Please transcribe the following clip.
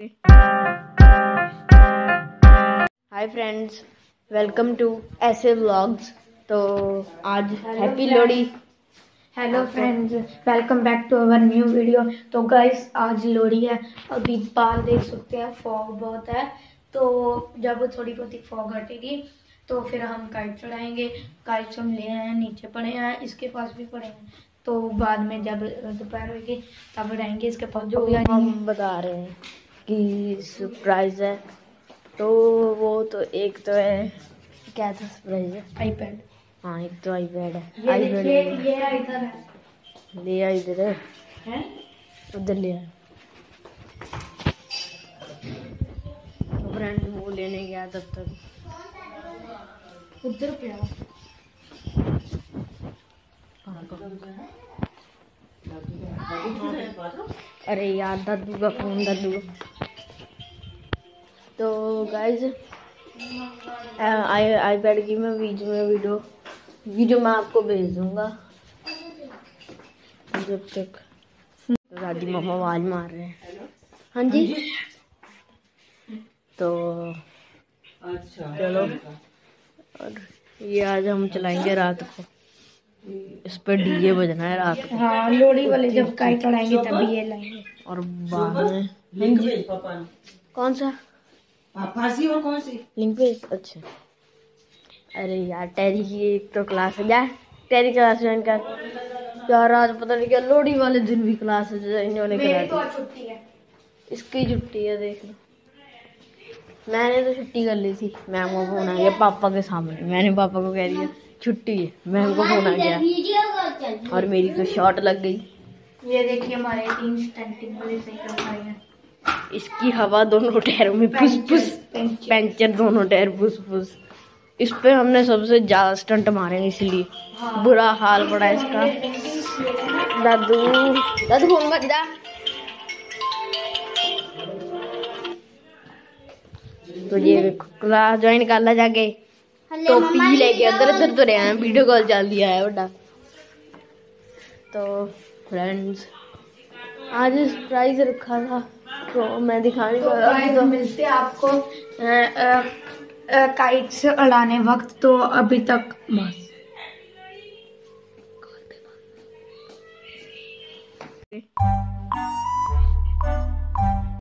Hi friends welcome to ऐसे vlogs तो आज happy Lohri hello friends welcome back to our new video तो guys आज लोहड़ी है. अभी बाहर देख सकते हैं फॉग बहुत है. तो जब थोड़ी बहुत फॉग हटेगी तो फिर हम काइट चढ़ाएँगे. काइट्स हम ले आए हैं नीचे पड़े हैं इसके पास भी पड़े हैं. तो बाद में जब दोपहर होगी तब उड़ाएँगे इसके पास जो भी हम बता रहे हैं। कि सरप्राइज़ है। तो वो तो एक तो है। क्या था सरप्राइज़ है? आईपैड हाँ एक तो आईपैड है। आईपैड ये इधर है। ले आ इधर। है? उधर ले आ। फ्रेंड वो लेने गया तब तक। उधर पे अरे यार दादू का फ़ोन दादू तो गाइज़ आई आईपैड की मैं बीच में वीडियो वीडियो मैं आपको भेज दूँगा। जब तक। दादी मामा आवाज़ मार रहे हैं। हाँ जी। तो अच्छा। चलो। और ये आज हम चलाएँगे रात को। इस पर डीजे बजना है रात हाँ लोहड़ी वाले जब काइट चढ़ाएँगे तभी ये लाएँगे। और बाद में कौन सा? फांसी और कौन सी? लिंक पे अच्छा। अरे यार टेरी की एक तो क्लास है। यार टेरी क्लास ज्वाइन कर। यार आज पता नहीं क्या लोहड़ी वाले दिन भी क्लास है इन्होंने करा दी। छुट्टी है। इसकी छुट्टी है देख लो। मैंने तो छुट्टी कर ली थी। मैम को फ़ोन आ गया पापा के सामने। मैंने पापा को कह दिया। छुट्टी है मैम को फ़ोन आ गया और मेरी तो शॉट लग गई। ये देखिए हमारे तीन स्टंटिंग हैं इसकी हवा दोनों टायरों में फुस फुस पंचर दोनों टायर फुस फुस। इस पे हमने सबसे ज़्यादा स्टंट मारे हैं इसलिए। बुरा हाल पड़ा इसका। दादू दादू फ़ोन मत जा। तो ये क्लास ज्वाइन कर ला जाके। तो पी ले लेके अंदर अंदर तो रहा है वीडियो कॉल चल दिया है बड़ा। तो फ्रेंड्स आज प्राइस रखा था। तो मैं दिखाने तो, वाला हूँ। तो मिलते हैं आपको काइट से उड़ाने वक्त। तो अभी तक बस। Thank.